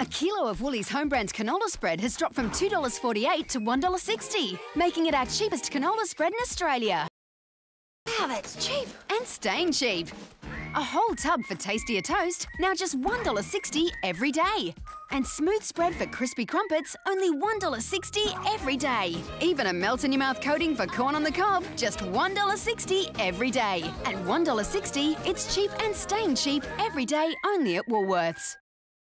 A kilo of Woolies home brand canola spread has dropped from $2.48 to $1.60, making it our cheapest canola spread in Australia. Wow, that's cheap. And staying cheap. A whole tub for tastier toast, now just $1.60 every day. And smooth spread for crispy crumpets, only $1.60 every day. Even a melt in your mouth coating for corn on the cob, just $1.60 every day. At $1.60, it's cheap and staying cheap every day only at Woolworths.